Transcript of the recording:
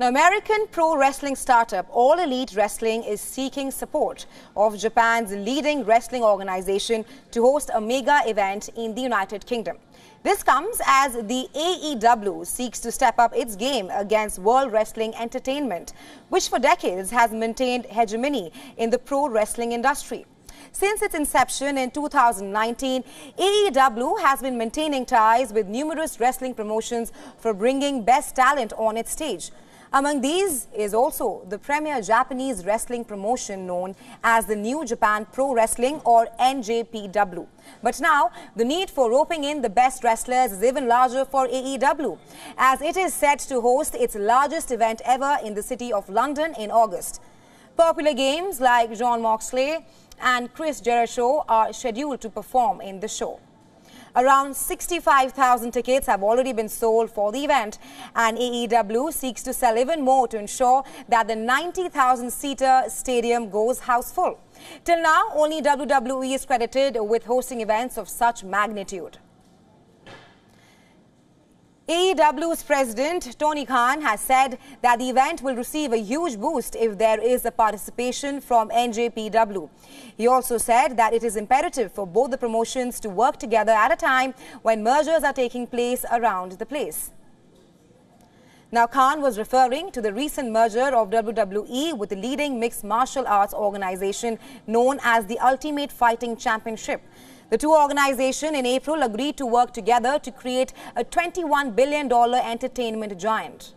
Now, American pro wrestling startup All Elite Wrestling is seeking support of Japan's leading wrestling organization to host a mega event in the United Kingdom. This comes as the AEW seeks to step up its game against World Wrestling Entertainment, which for decades has maintained hegemony in the pro wrestling industry. Since its inception in 2019, AEW has been maintaining ties with numerous wrestling promotions for bringing best talent on its stage. Among these is also the premier Japanese wrestling promotion known as the New Japan Pro Wrestling or NJPW. But now, the need for roping in the best wrestlers is even larger for AEW, as it is set to host its largest event ever in the city of London in August. Popular games like Jon Moxley and Chris Jericho are scheduled to perform in the show. Around 65,000 tickets have already been sold for the event and AEW seeks to sell even more to ensure that the 90,000-seater stadium goes house full. Till now, only WWE is credited with hosting events of such magnitude. AEW's president Tony Khan has said that the event will receive a huge boost if there is a participation from NJPW. He also said that it is imperative for both the promotions to work together at a time when mergers are taking place around the place. Now, Khan was referring to the recent merger of WWE with the leading mixed martial arts organization known as the Ultimate Fighting Championship. The two organizations in April agreed to work together to create a $21 billion entertainment giant.